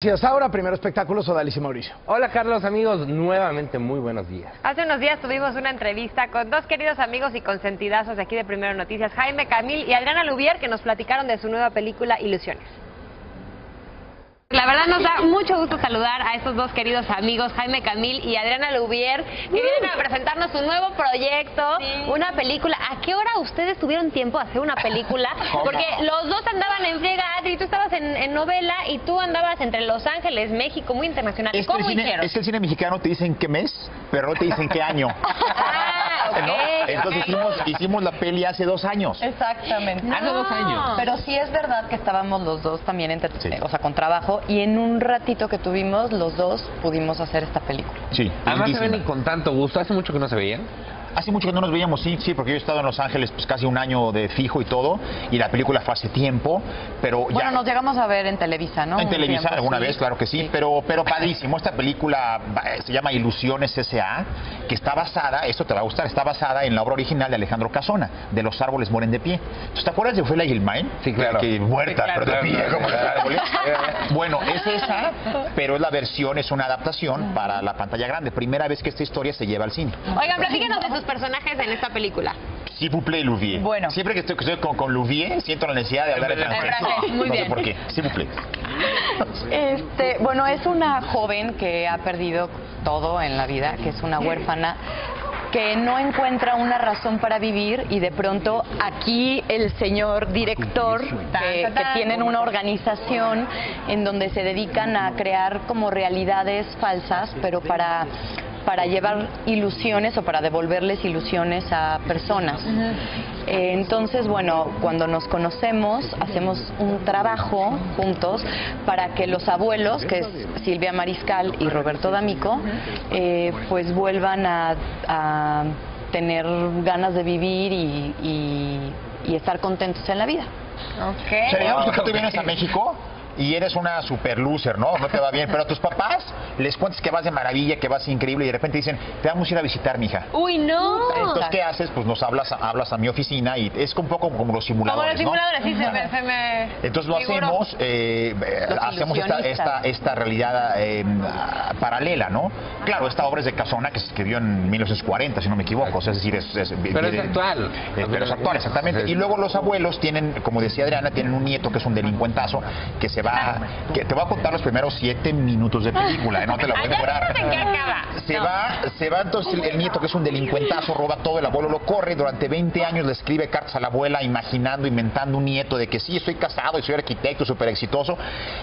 Gracias. Ahora, primero espectáculos, Odalis y Mauricio. Hola Carlos, amigos, nuevamente muy buenos días. Hace unos días tuvimos una entrevista con dos queridos amigos y consentidazos de aquí de Primero Noticias, Jaime Camil y Adriana Lubier, que nos platicaron de su nueva película Ilusiones. La verdad nos da mucho gusto saludar a estos dos queridos amigos, Jaime Camil y Adriana Lubier, que vienen a presentarnos su nuevo proyecto, una película. ¿A qué hora ustedes tuvieron tiempo de hacer una película? Porque los dos andaban en friega, Adri, tú estabas en, en novela y tú andabas entre Los Ángeles, México, muy internacional. Es que, el ¿Cómo cine, hicieron? es que el cine mexicano te dicen qué mes, pero no te dicen qué año. Ah, ok, ¿no? Entonces ok. hicimos, hicimos la peli hace dos años. Exactamente. No. Hace dos años. Pero sí es verdad que estábamos los dos también entre, Sí. o sea, con trabajo y en un ratito que tuvimos los dos pudimos hacer esta película. Sí, Además se ven con tanto gusto, hace mucho que no se veían. Hace mucho que no nos veíamos, sí, sí, porque yo he estado en Los Ángeles pues, casi un año de fijo y todo, y la película fue hace tiempo, pero ya... Bueno, nos llegamos a ver en Televisa, ¿no? En Televisa tiempo, alguna sí. vez, claro que sí, pero pero padrísimo. Esta película se llama Ilusiones S.A., que está basada, esto te va a gustar, está basada en la obra original de Alejandro Casona, de Los árboles mueren de pie. Entonces, ¿Te acuerdas de Ofelia Gilmain? Sí, claro. Que muerta, Sí, claro. pero de pie, Claro, como los claro. árboles. Bueno, es esa, pero es la versión, es una adaptación para la pantalla grande. Primera vez que esta historia se lleva al cine. Oigan, platíquenos de sus personajes en esta película. S'il vous plaît, Louvier. Bueno. Siempre que estoy, que estoy con, con Louvier, siento la necesidad de hablar en francés. francés, muy no bien. sé por qué. S'il vous plaît. Este, bueno, es una joven que ha perdido todo en la vida, que es una huérfana que no encuentra una razón para vivir y de pronto aquí el señor director que, que tienen una organización en donde se dedican a crear como realidades falsas pero para para llevar ilusiones o para devolverles ilusiones a personas. Eh, entonces, bueno, cuando nos conocemos, hacemos un trabajo juntos para que los abuelos, que es Silvia Mariscal y Roberto D'Amico, eh, pues vuelvan a, a tener ganas de vivir y, y- y estar contentos en la vida. O sea, digamos que tú vienes a México y eres una super loser, ¿no? No te va bien, pero a tus papás les cuentas que vas de maravilla, que vas increíble y de repente dicen, te vamos a ir a visitar, mija. Uy, no. Entonces, ¿qué haces? Pues nos hablas, hablas a mi oficina y es un poco como los Como los simuladores, ¿no? simuladores, sí, se me, se me Entonces lo hacemos, eh, hacemos esta, esta, esta realidad eh, ah, paralela, ¿no? Claro, esta obra es de Casona que se escribió en 1940, si no me equivoco, o sea, es decir, es... es- Pero es actual. eh, pero es actual, exactamente. Y luego los abuelos tienen, como decía Adriana, tienen un nieto que es un delincuentazo que se va... que te voy a contar los primeros siete minutos de película, ¿eh? no te la voy a acaba. Se No. va, se va entonces el, el nieto que es un delincuentazo, roba todo, el abuelo lo corre, durante 20 años le escribe cartas a la abuela imaginando, inventando un nieto de que sí, estoy casado y soy arquitecto, súper exitoso.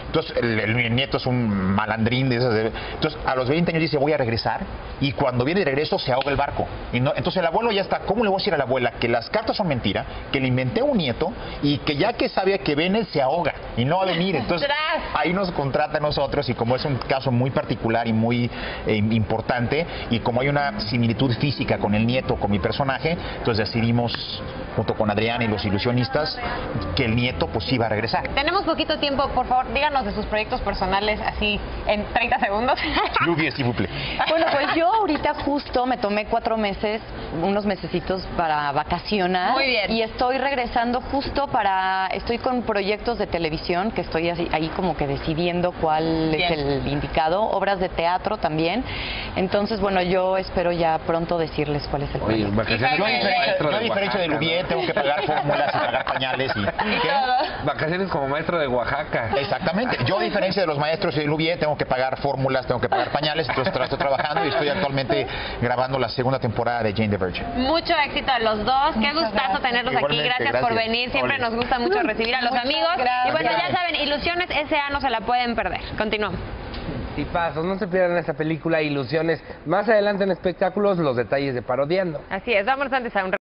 Entonces el, el nieto es un malandrín de esos. de- Entonces a los 20 años dice voy a regresar y cuando viene de regreso se ahoga el barco. Y no, entonces el abuelo ya está, ¿cómo le voy a decir a la abuela que las cartas son mentira, que le inventé un nieto y que ya que sabe que viene se ahoga y no va a venir? Entonces today. Ahí nos contrata a nosotros y como es un caso muy particular y muy eh, importante y como hay una similitud física con el nieto, con mi personaje, entonces decidimos junto con Adrián y los ilusionistas que el nieto pues iba a regresar. Tenemos poquito tiempo, por favor, díganos de sus proyectos personales así en 30 segundos. Lluvia, plaît. Bueno, pues yo ahorita justo me tomé cuatro meses, unos mesecitos para vacacionar. Muy bien. Y estoy regresando justo para, estoy con proyectos de televisión que estoy así- ahí como que decidiendo cuál Bien. es el indicado, obras de teatro también. Entonces, bueno, yo espero ya pronto decirles cuál es el Oye, proyecto. vacaciones Yo a como diferencia, maestro yo a diferencia de Oaxaca, Lubier tengo que pagar fórmulas y pagar pañales y... ¿qué? Vacaciones como maestro de Oaxaca. Exactamente. Yo, a diferencia de los maestros de Lubier, tengo que pagar fórmulas, tengo que pagar pañales, entonces tra- estoy trabajando y estoy actualmente grabando la segunda temporada de Jane the Virgin. Mucho éxito a los dos. Qué Muchas gustazo gracias. tenerlos aquí. Igualmente, Gracias, por gracias. venir. Siempre Ole. nos gusta mucho recibir a los Muchas amigos. gracias. Y bueno, ya saben, Ilusiones No se la pueden perder. Continuamos. Y pasos, no se pierdan esta película Ilusiones. Más adelante en espectáculos, los detalles de Parodiando. Así es, vamos antes a un